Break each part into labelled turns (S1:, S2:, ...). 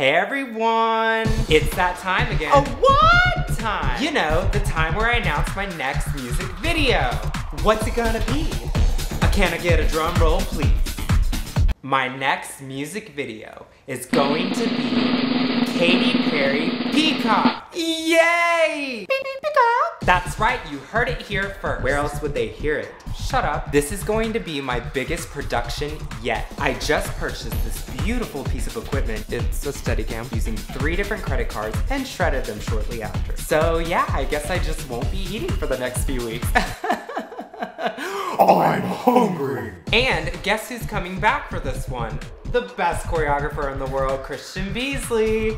S1: Hey everyone! It's that time again.
S2: A what time?
S1: You know, the time where I announce my next music video. What's it gonna be? Uh, can I get a drum roll, please? My next music video is going to be Katy Perry Peacock. Yay! Peacock! That's right, you heard it here first. Where else would they hear it? Shut up. This is going to be my biggest production yet. I just purchased this beautiful piece of equipment. It's a Steadicam using three different credit cards and shredded them shortly after. So yeah, I guess I just won't be eating for the next few weeks.
S2: Oh, I'm hungry.
S1: And guess who's coming back for this one? The best choreographer in the world, Christian Beasley.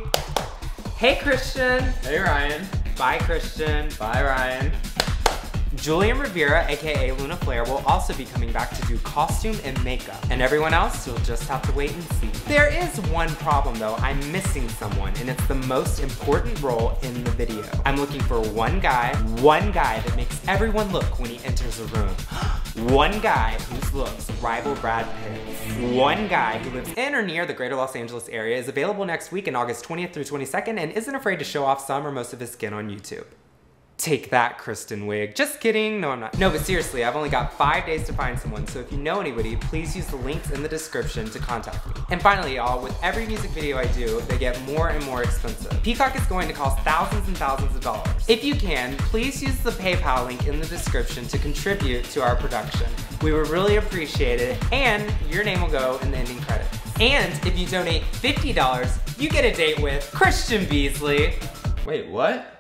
S1: Hey Christian.
S3: Hey Ryan.
S1: Bye Christian.
S3: Bye Ryan.
S1: Julian Rivera, aka Luna Flare, will also be coming back to do costume and makeup. And everyone else, you'll just have to wait and see. There is one problem though, I'm missing someone, and it's the most important role in the video. I'm looking for one guy, one guy that makes everyone look when he enters a room. One guy whose looks rival Brad Pitt's. One guy who lives in or near the greater Los Angeles area is available next week in August 20th through 22nd and isn't afraid to show off some or most of his skin on YouTube. Take that, Kristen Wiig. Just kidding. No, I'm not. No, but seriously, I've only got five days to find someone, so if you know anybody, please use the links in the description to contact me. And finally, y'all, with every music video I do, they get more and more expensive. Peacock is going to cost thousands and thousands of dollars. If you can, please use the PayPal link in the description to contribute to our production. We would really appreciate it, and your name will go in the ending credits. And if you donate $50, you get a date with Christian Beasley.
S3: Wait, what?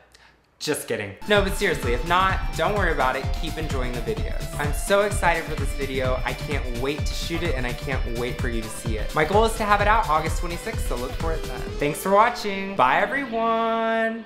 S1: Just kidding. No, but seriously, if not, don't worry about it. Keep enjoying the videos. I'm so excited for this video. I can't wait to shoot it and I can't wait for you to see it. My goal is to have it out August 26th, so look for it then. Thanks for watching. Bye, everyone.